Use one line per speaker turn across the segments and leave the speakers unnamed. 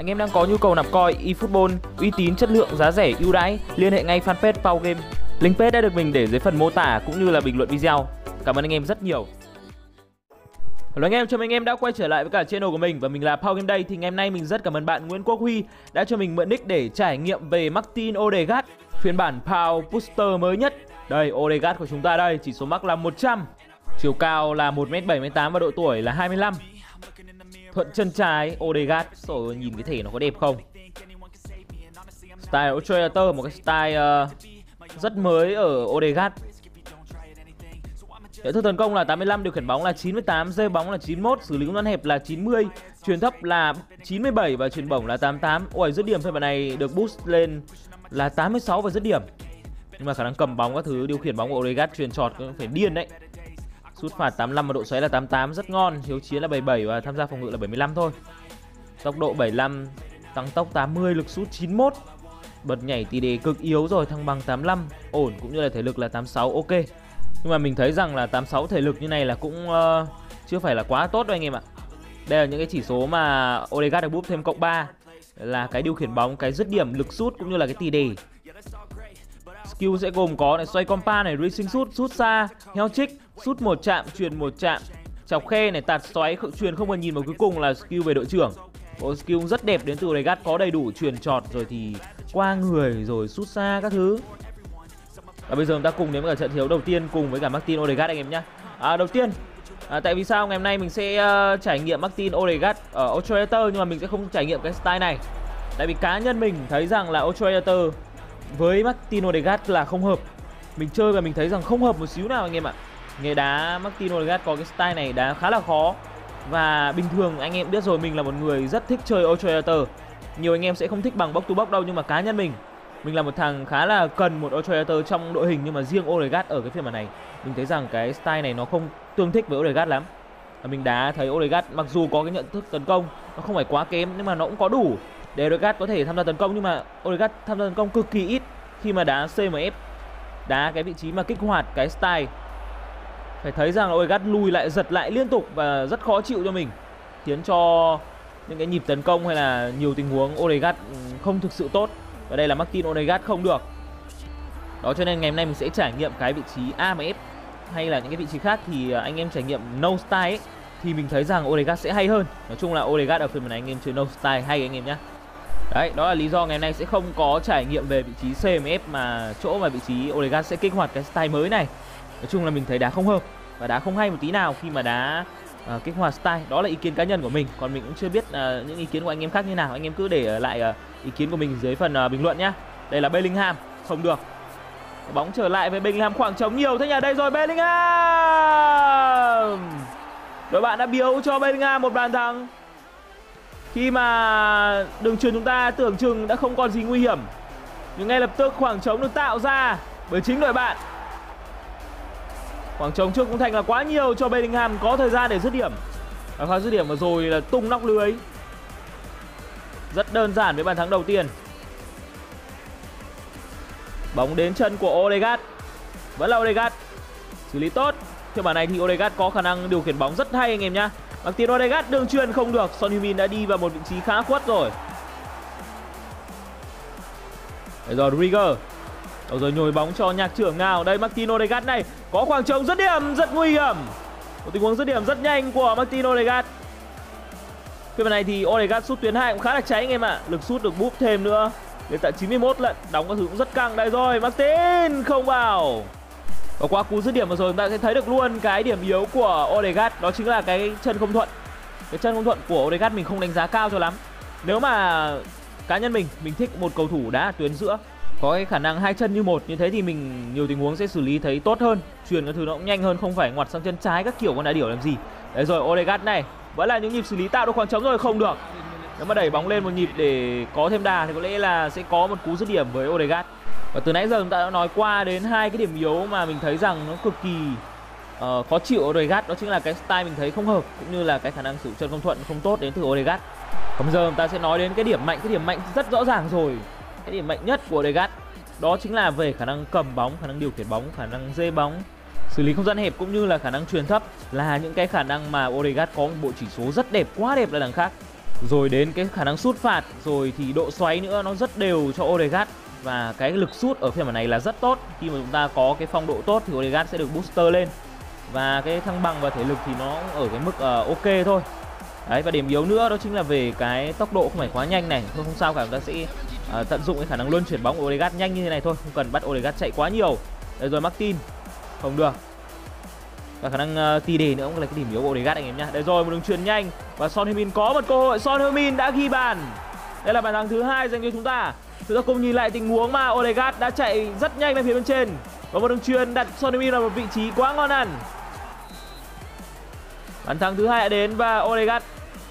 Anh em đang có nhu cầu nạp coin eFootball uy tín, chất lượng, giá rẻ, ưu đãi, liên hệ ngay fanpage Pau Game. Link page đã được mình để dưới phần mô tả cũng như là bình luận video. Cảm ơn anh em rất nhiều. Hello anh em, chào mừng anh em đã quay trở lại với cả channel của mình và mình là Pau Game Day thì ngày hôm nay mình rất cảm ơn bạn Nguyễn Quốc Huy đã cho mình mượn nick để trải nghiệm về Martin Odegaard phiên bản Pau Booster mới nhất. Đây, Odegaard của chúng ta đây, chỉ số mắc là 100, chiều cao là 1m78 và độ tuổi là 25. Thuận chân trái Odegaard, rồi nhìn cái thể nó có đẹp không? Style Ultrator, một cái style uh, rất mới ở Odegaard Hệ thức tấn công là 85, điều khiển bóng là 98, rơi bóng là 91, xử lý công đoạn hẹp là 90, truyền thấp là 97 và truyền bổng là 88. Ôi, dứt điểm phiên bản này được boost lên là 86 và dứt điểm. Nhưng mà khả năng cầm bóng các thứ điều khiển bóng của Odegaard truyền trọt phải điên đấy. Sút phạt 85 và độ xoáy là 88 rất ngon, hiếu chiến là 77 và tham gia phòng ngự là 75 thôi. Tốc độ 75, tăng tốc 80, lực sút 91. Bật nhảy tỷ đề cực yếu rồi, thăng bằng 85, ổn cũng như là thể lực là 86 ok. Nhưng mà mình thấy rằng là 86 thể lực như này là cũng uh, chưa phải là quá tốt đâu anh em ạ. Đây là những cái chỉ số mà Odegaard được búp thêm cộng 3 là cái điều khiển bóng, cái dứt điểm, lực sút cũng như là cái tỷ đề. Skill sẽ gồm có này xoay compa này, racing sút, sút xa, heo chick, sút một chạm, truyền một chạm, chọc khe này, tạt xoáy, truyền không cần nhìn vào cuối cùng là skill về đội trưởng. Bộ skill rất đẹp đến từ Odegaard có đầy đủ truyền trọt rồi thì qua người rồi sút xa các thứ. Và bây giờ chúng ta cùng đến với cả trận thiếu đầu tiên cùng với cả Martin Odegaard anh em nhé. À, đầu tiên à, tại vì sao ngày hôm nay mình sẽ uh, trải nghiệm Martin Odegaard ở Ultrator nhưng mà mình sẽ không trải nghiệm cái style này. Tại vì cá nhân mình thấy rằng là Ultrator với Martin Odegaard là không hợp. Mình chơi và mình thấy rằng không hợp một xíu nào anh em ạ. Nghề đá Martin Odegaard có cái style này đá khá là khó và bình thường anh em biết rồi, mình là một người rất thích chơi Ultrator. Nhiều anh em sẽ không thích bằng box to box đâu, nhưng mà cá nhân mình mình là một thằng khá là cần một Ultrator trong đội hình, nhưng mà riêng Odegaard ở cái phiên bản này, mình thấy rằng cái style này nó không tương thích với Odegaard lắm. Và mình đá thấy Odegaard mặc dù có cái nhận thức tấn công, nó không phải quá kém, nhưng mà nó cũng có đủ để Odegaard có thể tham gia tấn công nhưng mà Odegaard tham gia tấn công cực kỳ ít khi mà đá CMF đá cái vị trí mà kích hoạt cái style phải thấy rằng Odegaard lùi lại giật lại liên tục và rất khó chịu cho mình. Khiến cho những cái nhịp tấn công hay là nhiều tình huống Odegaard không thực sự tốt. Và đây là Martin Odegaard không được. Đó cho nên ngày hôm nay mình sẽ trải nghiệm cái vị trí AMF hay là những cái vị trí khác thì à, anh em trải nghiệm no style ấy, thì mình thấy rằng Odegaard sẽ hay hơn. Nói chung là Odegaard ở phần này anh em chơi no style hay anh em nhé Đấy, đó là lý do ngày hôm nay sẽ không có trải nghiệm về vị trí CMF mà chỗ mà vị trí Odegaard sẽ kích hoạt cái style mới này. Nói chung là mình thấy đá không hợp và đá không hay một tí nào khi mà đá uh, kích hoạt style. Đó là ý kiến cá nhân của mình, còn mình cũng chưa biết uh, những ý kiến của anh em khác như nào. Anh em cứ để lại uh, ý kiến của mình dưới phần uh, bình luận nhé. Đây là Bellingham, không được. Bóng trở lại với Bellingham khoảng trống nhiều thế nhỉ? Đây rồi Bellingham. Đội bạn đã biếu cho Bellingham một bàn thắng khi mà đường truyền chúng ta tưởng chừng đã không còn gì nguy hiểm Nhưng ngay lập tức khoảng trống được tạo ra bởi chính đội bạn Khoảng trống trước cũng thành là quá nhiều cho Bellingham có thời gian để dứt điểm. Và pha dứt điểm vừa rồi là tung nóc lưới. Rất đơn giản với bàn thắng đầu tiên. Bóng đến chân của Odegaard. Vẫn là Odegaard. Xử lý tốt. Theo bản này thì Odegaard có khả năng điều khiển bóng rất hay anh em nhá. Bằng tiền Odegaard đường truyền không được. Son Heung-min đã đi vào một vị trí khá khuất rồi. Bây rồi Rieger Đâu rồi, nhồi bóng cho nhạc trưởng nào? Đây, Martino Odegaard này. Có khoảng trống rất điểm, rất nguy hiểm. Một tình huống dứt điểm rất nhanh của Martino Odegaard Phía bên này thì Odegaard sút tuyến hai cũng khá là cháy anh em ạ. À. Lực sút được búp thêm nữa. Đến tận 91 lận, Đóng các thứ cũng rất căng. Đây rồi, Martin không vào. Và qua cú dứt điểm vừa rồi, chúng ta sẽ thấy được luôn cái điểm yếu của Odegaard đó chính là cái chân không thuận. Cái chân không thuận của Odegaard mình không đánh giá cao cho lắm. Nếu mà cá nhân mình mình thích một cầu thủ đá tuyến giữa có cái khả năng hai chân như một như thế thì mình nhiều tình huống sẽ xử lý thấy tốt hơn, truyền cái thứ nó cũng nhanh hơn không phải ngoặt sang chân trái các kiểu con đá điểu làm gì. Đấy rồi Odegaard này, vẫn là những nhịp xử lý tạo được khoảng trống rồi không được. Nếu mà đẩy bóng lên một nhịp để có thêm đà thì có lẽ là sẽ có một cú dứt điểm với Odegaard. Và từ nãy giờ chúng ta đã nói qua đến hai cái điểm yếu mà mình thấy rằng nó cực kỳ uh, khó chịu Odegaard đó chính là cái style mình thấy không hợp cũng như là cái khả năng sử chân không thuận không tốt đến từ Odegaard. Còn bây giờ chúng ta sẽ nói đến cái điểm mạnh, cái điểm mạnh rất rõ ràng rồi. Cái điểm mạnh nhất của Odegaard đó chính là về khả năng cầm bóng, khả năng điều khiển bóng, khả năng dê bóng, xử lý không gian hẹp cũng như là khả năng truyền thấp là những cái khả năng mà Odegaard có một bộ chỉ số rất đẹp, quá đẹp là đằng khác. rồi đến cái khả năng sút phạt rồi thì độ xoáy nữa nó rất đều cho Odegaard. Và cái lực sút ở phiên bản này là rất tốt. Khi mà chúng ta có cái phong độ tốt thì Odegaard sẽ được booster lên. Và cái thăng bằng và thể lực thì nó ở cái mức uh, ok thôi. Đấy và điểm yếu nữa đó chính là về cái tốc độ không phải quá nhanh này. Thôi không sao cả chúng ta sẽ Ờ, tận dụng cái khả năng luân chuyển bóng của Odegaard nhanh như thế này thôi không cần bắt Odegaard chạy quá nhiều. Đây rồi Martin không được. Và khả năng uh, tì đề nữa cũng là cái điểm yếu của Odegaard anh em nhá. Đây rồi một đường truyền nhanh. Và Son Heung-min có một cơ hội. Son Heung-min đã ghi bàn. Đây là bàn thắng thứ hai dành cho chúng ta. Chúng ta cùng nhìn lại tình huống mà Odegaard đã chạy rất nhanh lên phía bên trên. Và một đường truyền đặt Son Heung-min vào một vị trí quá ngon ăn. Bàn thắng thứ hai đã đến và Odegaard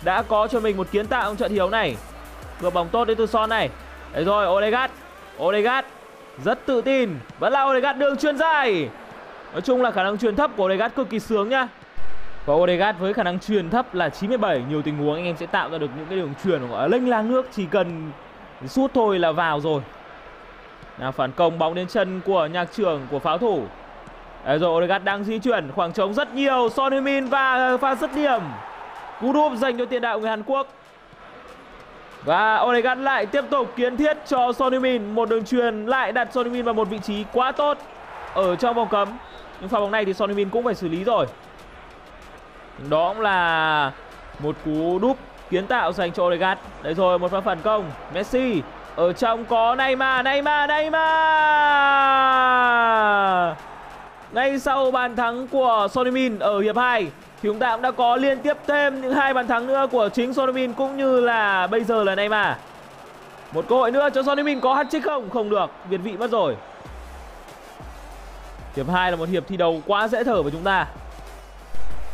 đã có cho mình một kiến tạo trong trận thi đấu này. Cướp bóng tốt đến từ Son này đấy rồi Olegat, Olegat rất tự tin. Vẫn là Olegat đường truyền dài. Nói chung là khả năng truyền thấp của Olegat cực kỳ sướng nhá. Và Odegaard với khả năng truyền thấp là 97 nhiều tình huống anh em sẽ tạo ra được những cái đường truyền của là lênh nước. Chỉ cần sút thôi là vào rồi. Nào phản công bóng đến chân của nhạc trưởng của pháo thủ. Đấy rồi Odegaard đang di chuyển. Khoảng trống rất nhiều. Son Heung-min và pha dứt điểm. Cú đúp dành cho tiền đạo người Hàn Quốc và Onegan lại tiếp tục kiến thiết cho Son Heung-min một đường truyền lại đặt Son Heung-min vào một vị trí quá tốt ở trong vòng cấm. Nhưng pha bóng này thì Son Heung-min cũng phải xử lý rồi. Đó cũng là một cú đúp kiến tạo dành cho Odegaard đấy rồi, một pha phản công. Messi ở trong có Neymar Neymar Neymar! Ngay sau bàn thắng của Son Heung-min ở hiệp 2 thì chúng ta cũng đã có liên tiếp thêm những hai bàn thắng nữa của chính Sonomin cũng như là bây giờ là Neymar. Một cơ hội nữa cho Sonomin có hat-trick không? Không được, việt vị mất rồi. Hiệp 2 là một hiệp thi đấu quá dễ thở với chúng ta.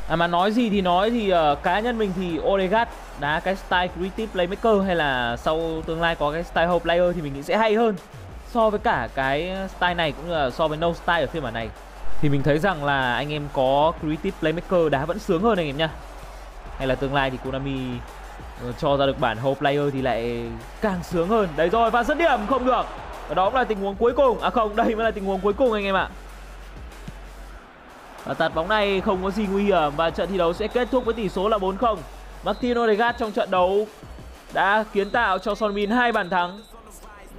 À mà nói gì thì nói thì uh, cá nhân mình thì Odegaard đá cái style creative playmaker hay là sau tương lai có cái style home player thì mình nghĩ sẽ hay hơn so với cả cái style này cũng như là so với no style ở phiên bản này thì mình thấy rằng là anh em có creative playmaker đá vẫn sướng hơn anh em nhá. Hay là tương lai thì Konami ờ, cho ra được bản whole player thì lại càng sướng hơn. Đấy rồi, và dứt điểm, không được. Và đó cũng là tình huống cuối cùng. À không, đây mới là tình huống cuối cùng anh em ạ. Và tạt bóng này không có gì nguy hiểm và trận thi đấu sẽ kết thúc với tỷ số là 4-0 Martin Odegaard trong trận đấu đã kiến tạo cho Son Min hai bàn thắng.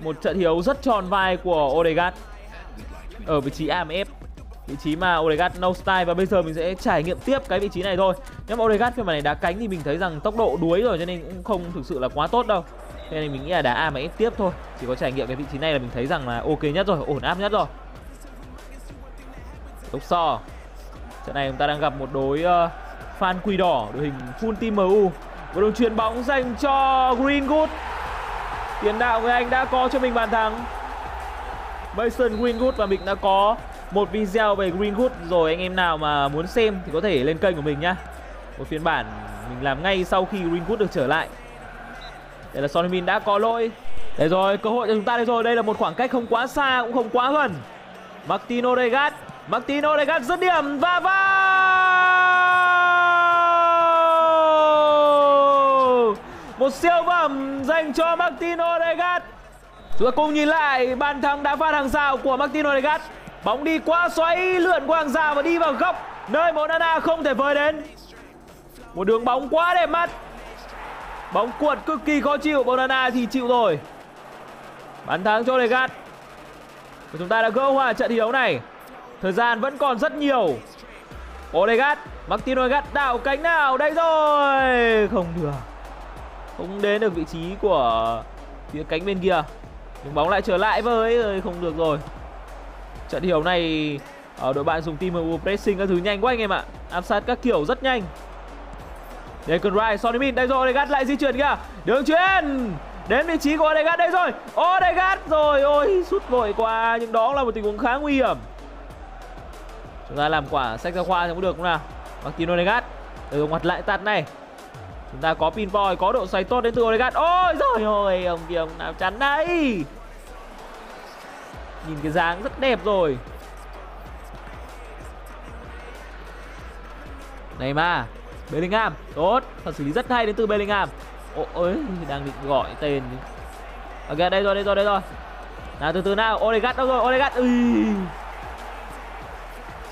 Một trận thi đấu rất tròn vai của Odegaard ở vị trí AMF vị trí mà Odegaard no style và bây giờ mình sẽ trải nghiệm tiếp cái vị trí này thôi. Nếu mà Odegaard phiên bản này đá cánh thì mình thấy rằng tốc độ đuối rồi cho nên cũng không thực sự là quá tốt đâu. Nên mình nghĩ là đá A mà ít tiếp thôi. Chỉ có trải nghiệm cái vị trí này là mình thấy rằng là ok nhất rồi ổn áp nhất rồi. Lúc so trận này chúng ta đang gặp một đối uh, fan quỳ đỏ đội hình full team MU một đường chuyền bóng dành cho Greenwood. Tiền đạo người Anh đã có cho mình bàn thắng. Mason Greenwood và mình đã có một video về Greenwood rồi anh em nào mà muốn xem thì có thể lên kênh của mình nhá. Một phiên bản mình làm ngay sau khi Greenwood được trở lại. Đây là Son Heung-min đã có lỗi. Đây rồi, cơ hội cho chúng ta đây rồi. Đây là một khoảng cách không quá xa, cũng không quá gần. Martino Odegaard Martino Odegaard dứt điểm và vào! Một siêu phẩm dành cho Martino Odegaard chúng ta cùng nhìn lại bàn thắng đá phạt hàng rào của Martino Odegaard Bóng đi quá xoáy, lượn qua hàng rào và đi vào góc. Nơi Monana không thể với đến. Một đường bóng quá đẹp mắt. Bóng cuộn cực kỳ khó chịu Monana thì chịu rồi. Bàn thắng cho Legat. Và chúng ta đã gỡ hòa trận thi đấu này. Thời gian vẫn còn rất nhiều. Olegat Martin Olegat đảo cánh nào? Đây rồi! Không được. Không đến được vị trí của phía cánh bên kia. Nhưng bóng lại trở lại với Không được rồi. Trận thi này ở đội bạn dùng team MU pressing các thứ nhanh quá anh em ạ. Áp sát các kiểu rất nhanh. Đây cần Rai, Sonny Min, đây rồi Odegaard lại di chuyển kìa. Đường chuyền đến vị trí của Odegaard đây rồi. Odegaard rồi, ôi sút vội qua nhưng đó là một tình huống khá nguy hiểm. Chúng ta làm quả sách giáo khoa thì cũng được không nào. Martin Odegaard từ ngoặt lại tạt này. Chúng ta có pin có độ xoay tốt đến từ Odegaard. Ôi rồi ôi, ông kia ông nào chắn đây. Nhìn cái dáng rất đẹp rồi. Này mà Bellingham, Tốt. Thật xử lý rất hay đến từ Bellingham. Ồ ôi, đang định gọi tên Ok, đây rồi đây rồi đây rồi. Nào, từ từ nào, Odegaard đâu rồi, Odegaard? Ui.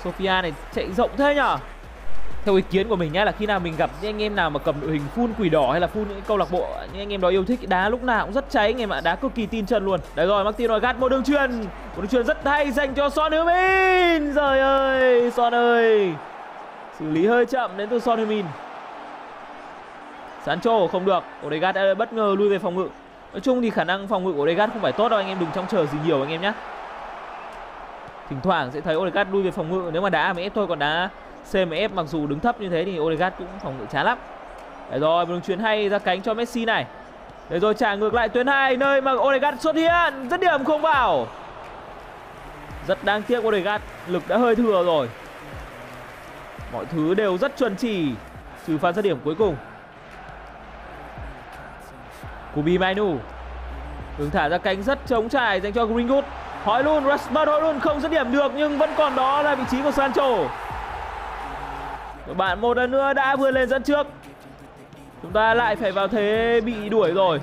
Sofia này chạy rộng thế nhở? Theo ý kiến của mình nhá, là khi nào mình gặp những anh em nào mà cầm đội hình full quỷ đỏ hay là full những câu lạc bộ, những anh em đó yêu thích, đá lúc nào cũng rất cháy, anh em ạ, đá cực kỳ tin chân luôn. Đấy rồi, Martin Odegaard một đường truyền. Một đường truyền rất hay dành cho Son Heung-min. Trời ơi, Son ơi. Xử lý hơi chậm đến từ Son Heung-min. Sancho không được, Odegaard đã bất ngờ lui về phòng ngự. Nói chung thì khả năng phòng ngự của Odegaard không phải tốt đâu, anh em đừng trông chờ gì nhiều anh em nhé thỉnh thoảng sẽ thấy Odegaard lui về phòng ngự, nếu mà đá ép thôi, còn đá CMF mặc dù đứng thấp như thế thì Odegaard cũng phòng ngự chán lắm. Đấy rồi, một đường chuyền hay ra cánh cho Messi này. Đấy rồi, trả ngược lại tuyến hai, nơi mà Odegaard xuất hiện, Dứt điểm không vào. Rất đáng tiếc Odegaard, Lực đã hơi thừa rồi. Mọi thứ đều rất chuẩn chỉ, Trừ pha dứt điểm cuối cùng. Kubi Mainu Đường thả ra cánh rất chống trải dành cho Greenwood. Hỏi luôn Rashford hỏi luôn không dứt điểm được Nhưng vẫn còn đó là vị trí của Sancho các bạn một lần nữa đã vươn lên dẫn trước. Chúng ta lại phải vào thế bị đuổi rồi.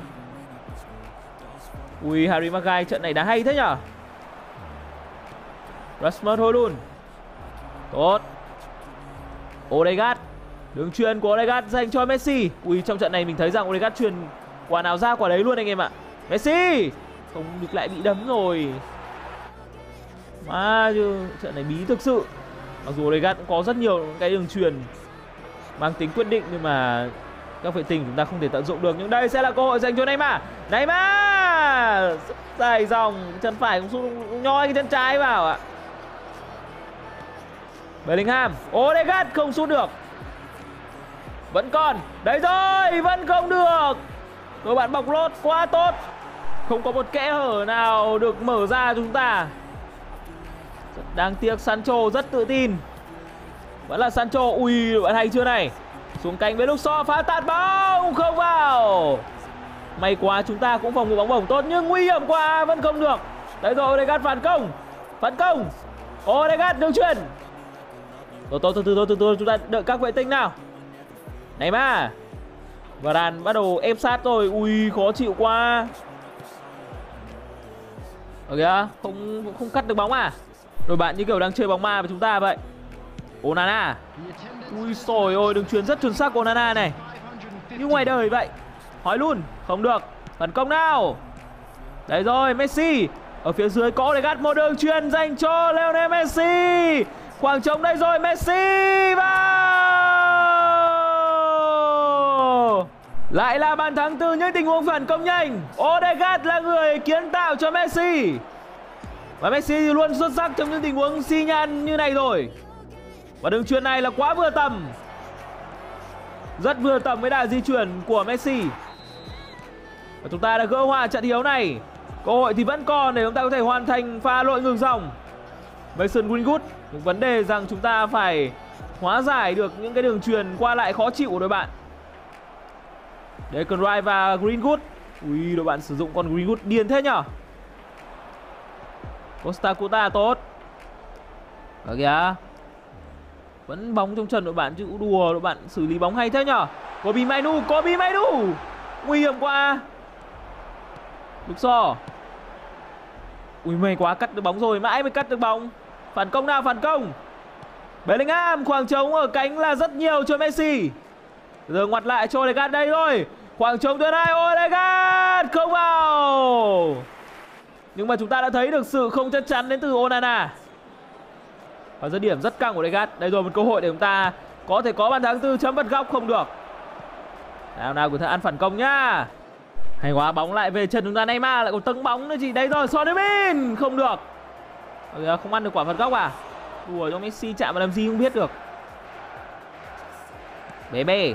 Ui, Harry Maguire, trận này đã hay thế nhở? Rasmus Højlund Tốt. Odegaard, Đường truyền của Odegaard dành cho Messi. Ui, trong trận này mình thấy rằng Odegaard truyền quả nào ra quả đấy luôn anh em ạ. Messi! Không, được lại bị đấm rồi. Mà chứ trận này bí thực sự. Mặc dù Odegaard cũng có rất nhiều cái đường truyền mang tính quyết định, nhưng mà các vệ tinh chúng ta không thể tận dụng được. Nhưng đây sẽ là cơ hội dành cho Neymar. Neymar dài dòng, chân phải cũng xuống nhoi cái chân trái vào ạ. Bellingham Odegaard không sút được. Vẫn còn, đấy rồi, vẫn không được. Đội bạn bọc lót quá tốt. Không có một kẽ hở nào được mở ra chúng ta đáng tiếc Sancho rất tự tin. Vẫn là Sancho, Ui bạn hay chưa này? Xuống cánh với lúc so phá tạt bóng Không vào. May quá chúng ta cũng phòng ngự bóng bổng tốt, Nhưng nguy hiểm quá, vẫn không được. Đấy rồi, Odegaard phản công. Phản công. Odegaard đường truyền Tốt tốt từ từ từ từ chúng ta đợi các vệ tinh nào. Này mà Và đàn bắt đầu ép sát rồi. Ui, khó chịu quá. Ở kìa không không cắt được bóng à? Đội bạn như kiểu đang chơi bóng ma với chúng ta vậy. Onana. Ui sồi ôi, đường truyền rất chuẩn xác của Onana này. Như ngoài đời vậy. Hỏi luôn. Không được. Phản công nào. Đấy rồi, Messi. Ở phía dưới có để gắt một đường truyền dành cho Lionel Messi. Khoảng trống đây rồi, Messi vào. Lại là bàn thắng từ những tình huống phản công nhanh. Odegaard là người kiến tạo cho Messi và Messi thì luôn xuất sắc trong những tình huống xi nhan như này rồi. Và đường truyền này là quá vừa tầm. Rất vừa tầm với đà di chuyển của Messi. Và chúng ta đã gỡ hòa trận hiếu này. Cơ hội thì vẫn còn để chúng ta có thể hoàn thành pha lội ngược dòng. Mason Greenwood, Những vấn đề rằng chúng ta phải hóa giải được những cái đường truyền qua lại khó chịu của đội bạn. Declan Rice và Greenwood. Ui, đội bạn sử dụng con Greenwood điên thế nhở? Costa Cuta tốt. Ở kìa, Vẫn bóng trong trần đội bạn chứ đùa, đội bạn xử lý bóng hay thế nhở? Kobe Mainu Kobe Mainu! Nguy hiểm quá. Lục so Ui, may quá, cắt được bóng rồi, mãi mới cắt được bóng. Phản công nào, phản công? Bellingham, khoảng trống ở cánh là rất nhiều cho Messi. Giờ ngoặt lại cho Odegaard đây rồi Khoảng trống thứ hai Odegaard không vào! Nhưng mà chúng ta đã thấy được sự không chắc chắn đến từ Onana. Và dứt điểm rất căng của Degas Đây rồi, một cơ hội để chúng ta có thể có bàn thắng từ chấm bật góc không được. Nào nào của thợ ăn phản công nhá. Hay quá, bóng lại về chân chúng ta. Neymar lại còn tấn bóng nữa chị. Đây rồi, Son Heung-min. Không được. Không ăn được quả phạt góc à? Đùa cho Messi chạm vào làm gì không biết được. Bé bê.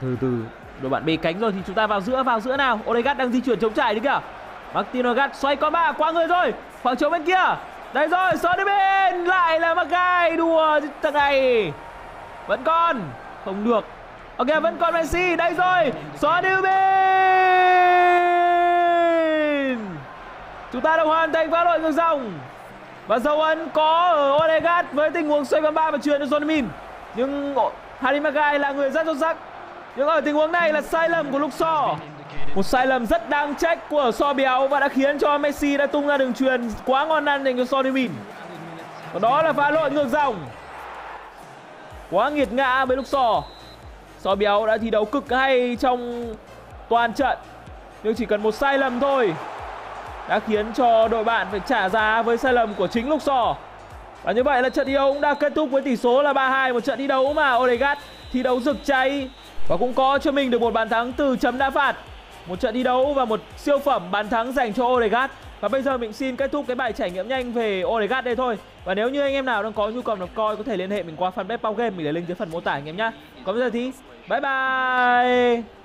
Từ từ đội bạn bê cánh rồi thì chúng ta vào giữa vào giữa nào. Odegaard đang di chuyển chống trải đấy kìa. Martin Odegaard xoay qua ba qua người rồi. Khoảng trống bên kia. Đây rồi, son bên. Lại là Magai đùa, thằng này. Vẫn còn. Không được. Ok, vẫn còn Messi. Đây rồi, son bên. Chúng ta đã hoàn thành phá lội ngược dòng. Và dấu ấn có ở Odegaard với tình huống xoay qua ba và truyền cho Son Min nhưng Harry Magai là người rất xuất sắc nhưng ở tình huống này là sai lầm của Lục So Một sai lầm rất đáng trách của So Béo Và đã khiến cho Messi đã tung ra đường truyền quá ngon ăn dành cho Son Heung-min đó là pha lội ngược dòng. Quá nghiệt ngã với lúc So béo đã thi đấu cực hay trong toàn trận. Nhưng chỉ cần một sai lầm thôi Đã khiến cho đội bạn phải trả giá với sai lầm của chính lúc Và như vậy là trận thi đấu cũng đã kết thúc với tỷ số là 3-2 Một trận thi đấu mà Odegaard thi đấu rực cháy. Và cũng có cho mình được một bàn thắng từ chấm đá phạt. Một trận thi đấu và một siêu phẩm bàn thắng dành cho Odegaard. Và bây giờ mình xin kết thúc cái bài trải nghiệm nhanh về Odegaard đây thôi. Và nếu như anh em nào đang có nhu cầu được coi, có thể liên hệ mình qua fanpage Pau Game. Mình để link dưới phần mô tả anh em nhé Còn bây giờ thì bye bye!